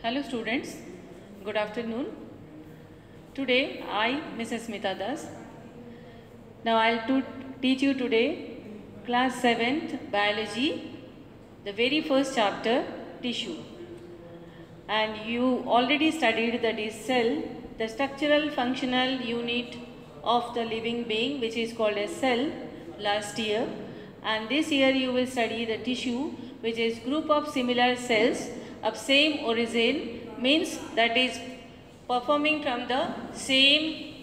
Hello students, good afternoon. Today I, Mrs. Smita Das. Now I'll to teach you today class 7th biology, the very first chapter tissue. And you already studied that is cell, the structural functional unit of the living being which is called as cell last year. And this year you will study the tissue which is group of similar cells of same origin means that is performing from the same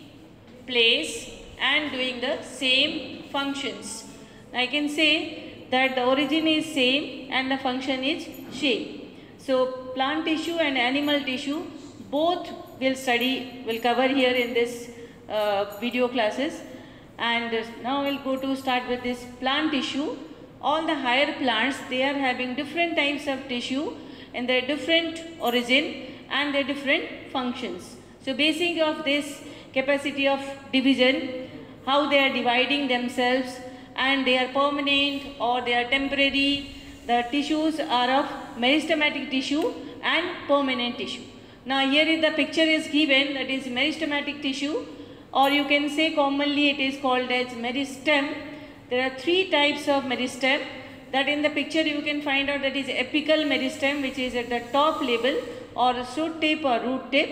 place and doing the same functions. I can say that the origin is same and the function is same. So plant tissue and animal tissue both will study, will cover here in this uh, video classes. And now we'll go to start with this plant tissue. All the higher plants, they are having different types of tissue and their different origin and their different functions. So basing of this capacity of division, how they are dividing themselves and they are permanent or they are temporary. The tissues are of meristematic tissue and permanent tissue. Now here is the picture is given that is meristematic tissue or you can say commonly it is called as meristem. There are three types of meristem that in the picture you can find out that is apical meristem which is at the top level or shoot tip or root tip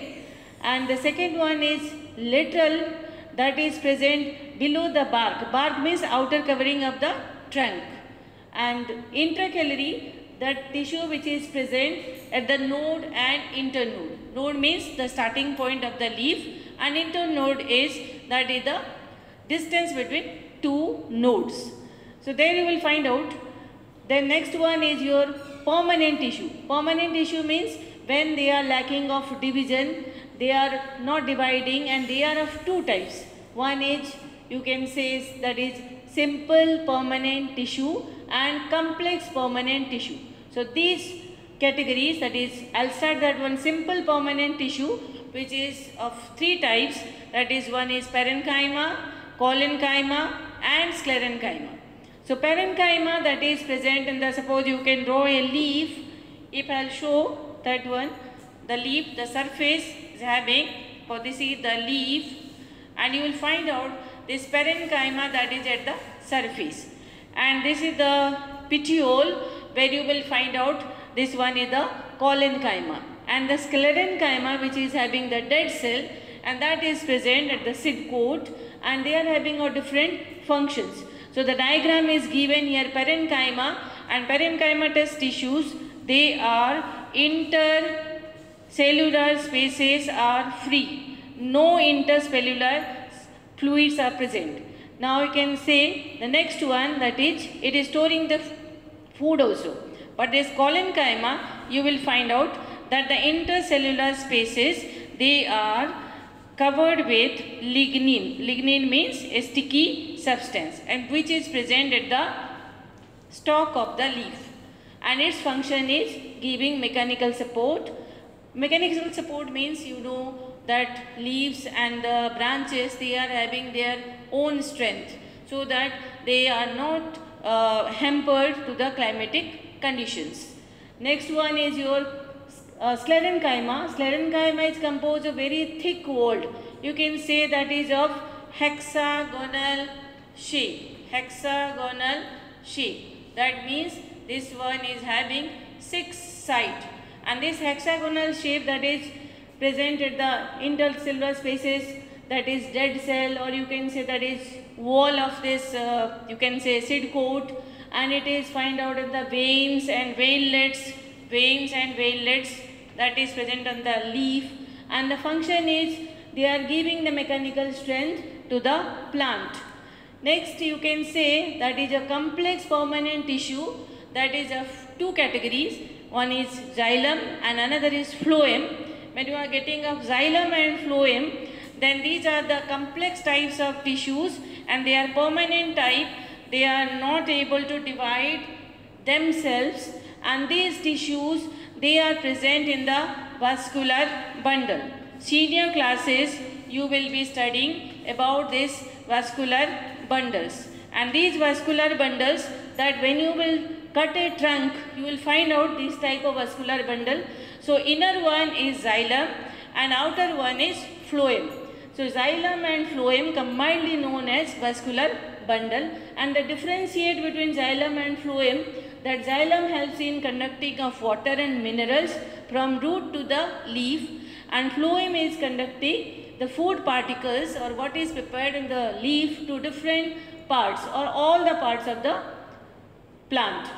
and the second one is lateral that is present below the bark. Bark means outer covering of the trunk and intercalary that tissue which is present at the node and internode. Node means the starting point of the leaf and internode is that is the distance between two nodes. So there you will find out. Then next one is your permanent tissue. Permanent tissue means when they are lacking of division, they are not dividing and they are of two types. One is you can say that is simple permanent tissue and complex permanent tissue. So these categories that is I'll start that one simple permanent tissue which is of three types that is one is parenchyma, collenchyma and sclerenchyma. So parenchyma that is present in the suppose you can draw a leaf if I'll show that one the leaf the surface is having for this is the leaf and you will find out this parenchyma that is at the surface and this is the petiole where you will find out this one is the collenchyma and the sclerenchyma which is having the dead cell and that is present at the seed coat and they are having a different functions. So the diagram is given here parenchyma and parenchymatous tissues they are intercellular spaces are free. No intercellular fluids are present. Now you can say the next one that is it is storing the food also. But this collenchyma you will find out that the intercellular spaces they are covered with lignin. Lignin means a sticky substance and which is present at the stalk of the leaf and its function is giving mechanical support. Mechanical support means you know that leaves and the branches they are having their own strength so that they are not uh, hampered to the climatic conditions. Next one is your uh, sclerenchyma. Sclerenchyma is composed of very thick walled. You can say that is of hexagonal shape. Hexagonal shape. That means this one is having six sides and this hexagonal shape that is present at the intercellular spaces that is dead cell or you can say that is wall of this uh, you can say seed coat and it is find out in the veins and veinlets veins and veinlets that is present on the leaf and the function is they are giving the mechanical strength to the plant. Next you can say that is a complex permanent tissue that is of two categories. One is xylem and another is phloem. When you are getting of xylem and phloem then these are the complex types of tissues and they are permanent type. They are not able to divide themselves and these tissues they are present in the vascular bundle. Senior classes you will be studying about this vascular bundles and these vascular bundles that when you will cut a trunk, you will find out this type of vascular bundle. So inner one is xylem and outer one is phloem. So xylem and phloem combinedly known as vascular bundle and the differentiate between xylem and phloem that xylem helps in conducting of water and minerals from root to the leaf and phloem is conducting the food particles or what is prepared in the leaf to different parts or all the parts of the plant.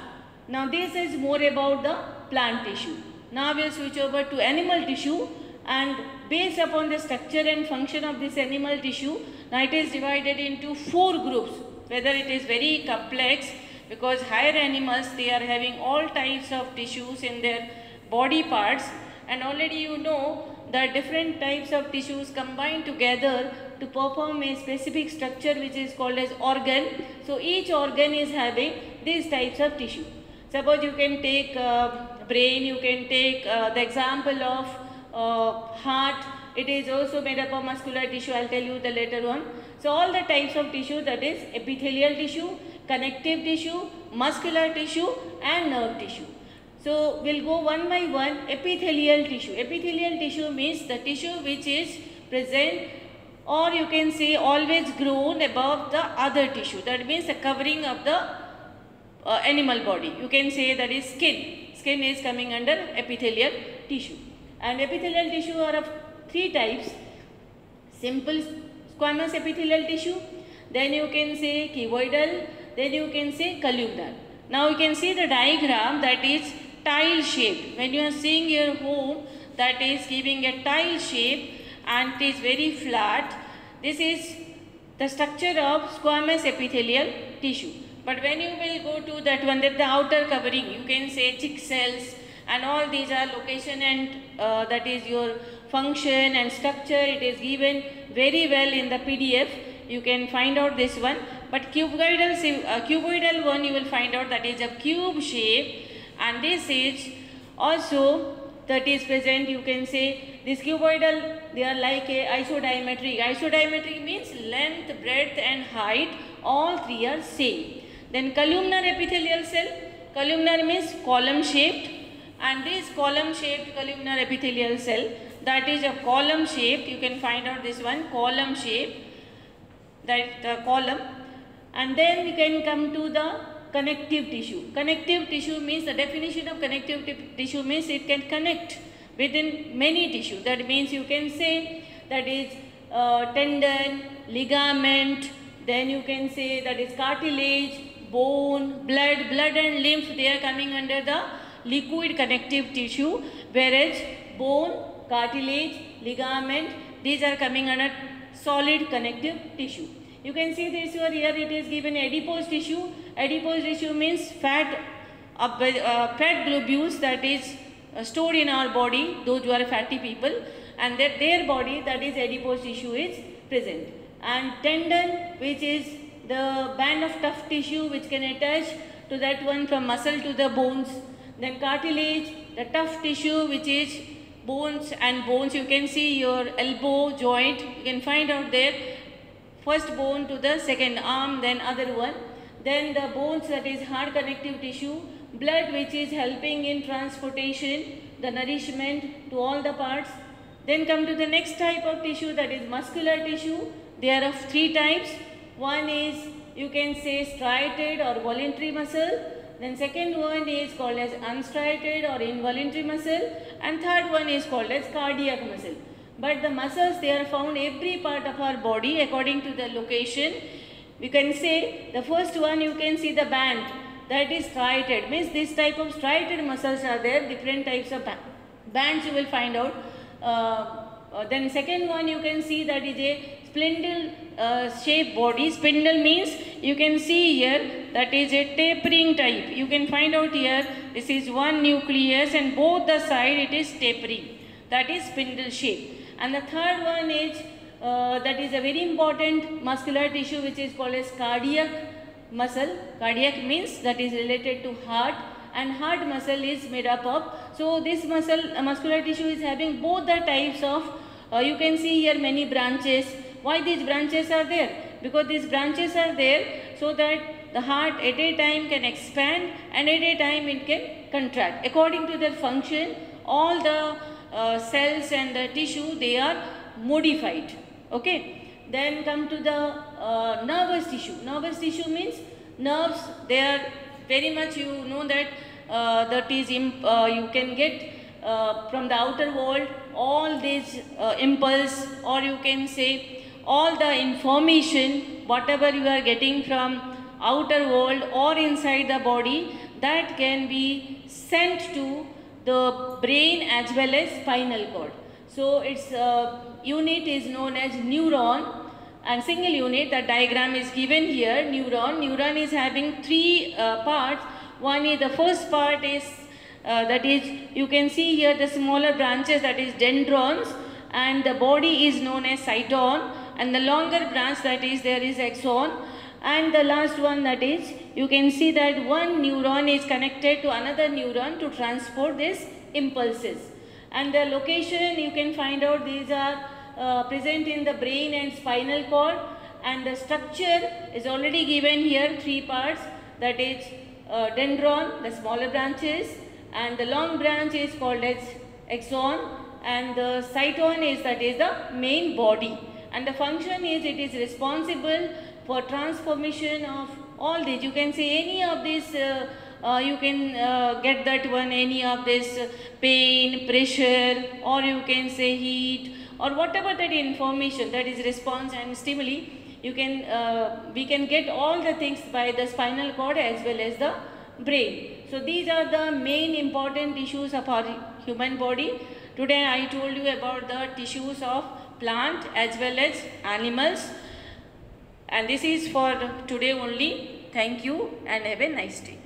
Now this is more about the plant tissue. Now we will switch over to animal tissue and based upon the structure and function of this animal tissue, now it is divided into four groups. Whether it is very complex because higher animals they are having all types of tissues in their body parts and already you know that different types of tissues combine together to perform a specific structure which is called as organ. So each organ is having these types of tissue. Suppose you can take uh, brain, you can take uh, the example of uh, heart, it is also made up of muscular tissue, I will tell you the later one. So all the types of tissue that is epithelial tissue, connective tissue, muscular tissue and nerve tissue. So we'll go one by one epithelial tissue. Epithelial tissue means the tissue which is present or you can say always grown above the other tissue. That means the covering of the uh, animal body. You can say that is skin. Skin is coming under epithelial tissue. And epithelial tissue are of three types. Simple squamous epithelial tissue. Then you can say cuboidal. Then you can say columnar. Now you can see the diagram that is tile shape. When you are seeing your home that is giving a tile shape and it is very flat. This is the structure of squamous epithelial tissue. But when you will go to that one, that the outer covering, you can say chick cells and all these are location and uh, that is your function and structure. It is given very well in the PDF. You can find out this one. But cuboidal, uh, cuboidal one you will find out that is a cube shape and this is also that is present you can say this cuboidal they are like a isodiametric. Isodiametric means length, breadth and height all three are same. Then columnar epithelial cell, columnar means column shaped and this column shaped columnar epithelial cell that is a column shaped you can find out this one column shape that uh, column and then we can come to the connective tissue. Connective tissue means the definition of connective tissue means it can connect within many tissue. That means you can say that is uh, tendon, ligament, then you can say that is cartilage, bone, blood, blood and lymph they are coming under the liquid connective tissue whereas bone, cartilage, ligament these are coming under solid connective tissue. You can see this here it is given adipose tissue. Adipose tissue means fat, uh, fat globules that is uh, stored in our body, those who are fatty people and that their body that is adipose tissue is present. And tendon which is the band of tough tissue which can attach to that one from muscle to the bones. Then cartilage, the tough tissue which is bones and bones you can see your elbow joint you can find out there first bone to the second arm then other one then the bones that is hard connective tissue blood which is helping in transportation the nourishment to all the parts. Then come to the next type of tissue that is muscular tissue. They are of three types. One is you can say striated or voluntary muscle. Then second one is called as unstriated or involuntary muscle. And third one is called as cardiac muscle. But the muscles they are found every part of our body according to the location. We can say the first one you can see the band that is striated means this type of striated muscles are there different types of bands you will find out. Uh, uh, then second one you can see that is a spindle uh, shape body. Spindle means you can see here that is a tapering type. You can find out here this is one nucleus and both the side it is tapering. That is spindle shape. And the third one is uh, that is a very important muscular tissue which is called as cardiac muscle. Cardiac means that is related to heart and heart muscle is made up of. So this muscle uh, muscular tissue is having both the types of uh, you can see here many branches. Why these branches are there? Because these branches are there so that the heart at a time can expand and at a time it can contract. According to their function, all the uh, cells and the tissue they are modified. Okay. Then come to the uh, nervous tissue. Nervous tissue means nerves. They are very much you know that uh, that is uh, you can get uh, from the outer world all these uh, impulse or you can say all the information whatever you are getting from outer world or inside the body that can be sent to the brain as well as spinal cord. So its uh, unit is known as neuron and single unit the diagram is given here neuron. Neuron is having three uh, parts. One is the first part is uh, that is you can see here the smaller branches that is dendrons and the body is known as cyton and the longer branch that is there is axon and the last one that is you can see that one neuron is connected to another neuron to transport these impulses and the location you can find out these are uh, present in the brain and spinal cord. And the structure is already given here three parts. That is uh, dendron the smaller branches. And the long branch is called as axon and the cyton is that is the main body. And the function is it is responsible for transformation of all these. You can say any of this, uh, uh, you can uh, get that one, any of this pain, pressure or you can say heat or whatever that information that is response and stimuli, you can, uh, we can get all the things by the spinal cord as well as the brain. So these are the main important tissues of our human body. Today I told you about the tissues of plant as well as animals and this is for today only. Thank you and have a nice day.